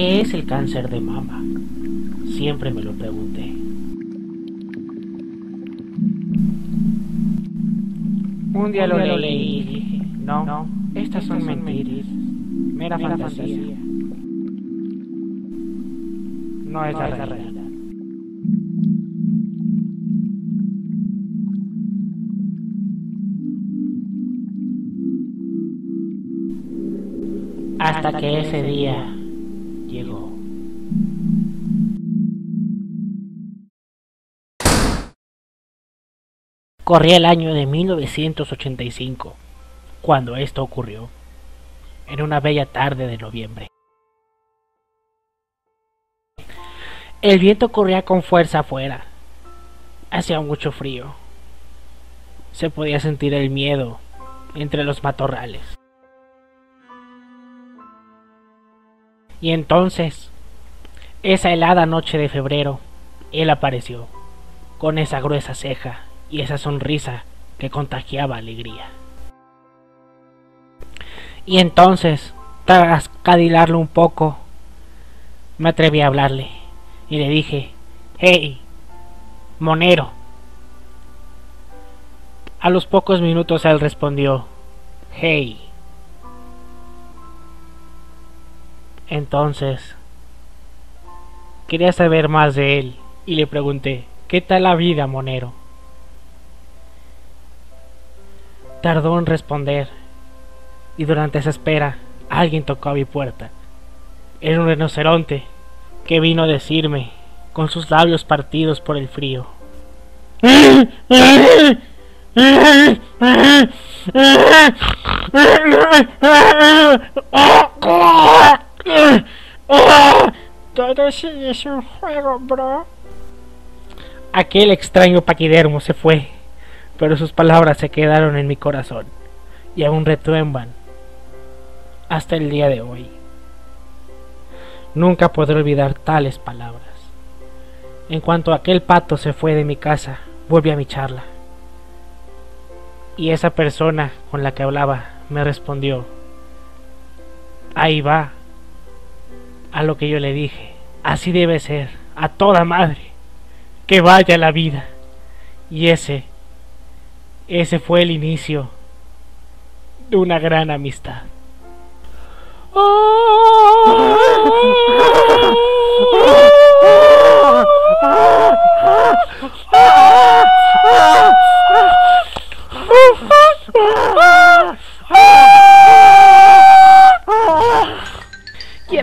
¿Qué es el cáncer de mama? Siempre me lo pregunté. Un día lo leí y dije, no, estas son mentiras, mera fantasía. No es la realidad. Hasta que ese día llegó. Corría el año de 1985, cuando esto ocurrió, en una bella tarde de noviembre. El viento corría con fuerza afuera. Hacía mucho frío. Se podía sentir el miedo entre los matorrales. Y entonces, esa helada noche de febrero, él apareció, con esa gruesa ceja y esa sonrisa que contagiaba alegría. Y entonces, tras cadilarlo un poco, me atreví a hablarle y le dije, hey, monero. A los pocos minutos él respondió, hey. Entonces, quería saber más de él y le pregunté, ¿qué tal la vida, monero? Tardó en responder y durante esa espera alguien tocó a mi puerta. Era un rinoceronte que vino a decirme, con sus labios partidos por el frío. Todo sigue es un juego, bro. Aquel extraño paquidermo se fue, pero sus palabras se quedaron en mi corazón y aún retuemban hasta el día de hoy. Nunca podré olvidar tales palabras. En cuanto aquel pato se fue de mi casa, volví a mi charla. Y esa persona con la que hablaba me respondió, ahí va, a lo que yo le dije, así debe ser, a toda madre, que vaya la vida. Y ese, ese fue el inicio de una gran amistad.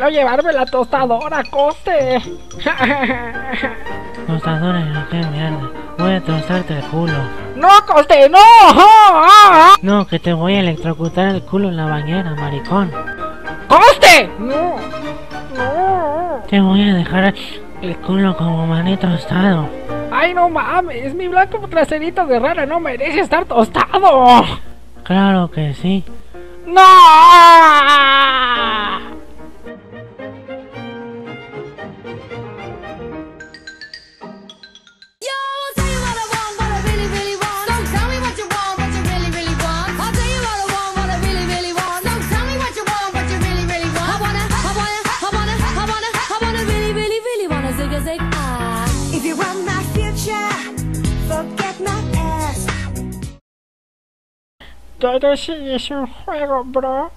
Quiero llevarme la tostadora, coste. Tostadora no qué mierda. Voy a tostarte el culo. No, coste, no. No, que te voy a electrocutar el culo en la bañera, maricón. Coste. No. No. Te voy a dejar el culo como manito tostado. Ay, no mames, mi blanco traserito de rara no merece estar tostado. Claro que sí. ¡No! Forget my past. Todo sigue es un juego, bro.